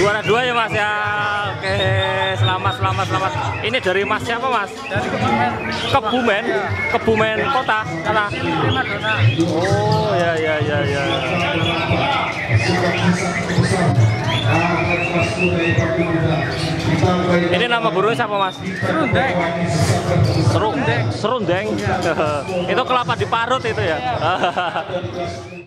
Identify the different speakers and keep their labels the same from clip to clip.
Speaker 1: Juara dua ya mas ya. Oke, selamat selamat selamat. Ini dari mas siapa mas?
Speaker 2: Dari Kebumen.
Speaker 1: Kebumen, Kebumen kota
Speaker 2: Dona.
Speaker 1: Oh ya ya ya ya. Ini nama burungnya siapa mas?
Speaker 2: Serundeng.
Speaker 1: Serundeng. Serundeng. itu kelapa diparut itu ya.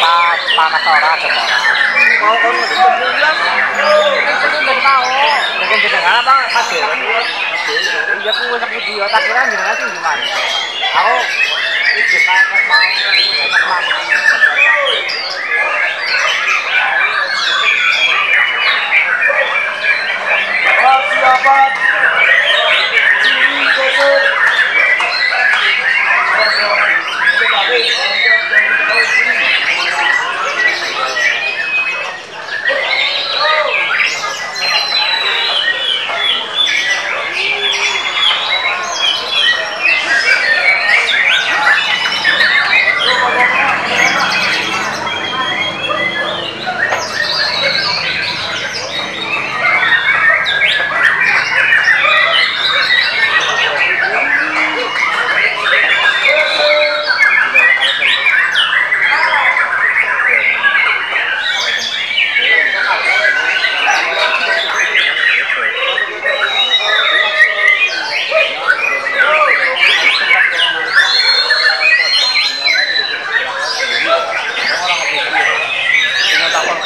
Speaker 3: apa panas ora demora.
Speaker 2: Mau kon kemudian itu ben tau.
Speaker 3: Mungkin jenengan apa Mas Dewa? Iya ku wis video tak kira jenengan sing gimana. Aku iki kan mau
Speaker 2: Persiapan.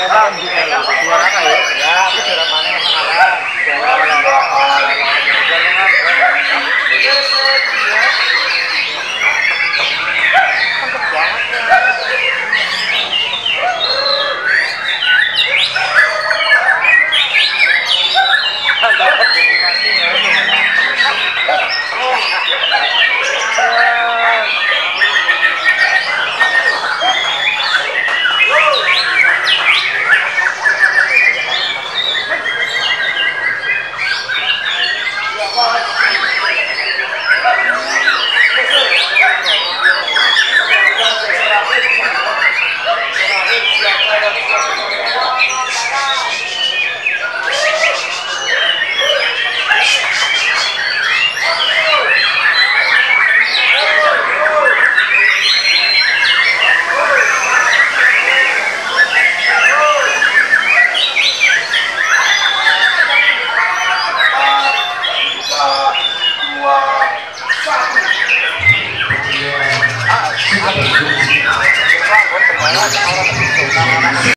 Speaker 3: Suara kayak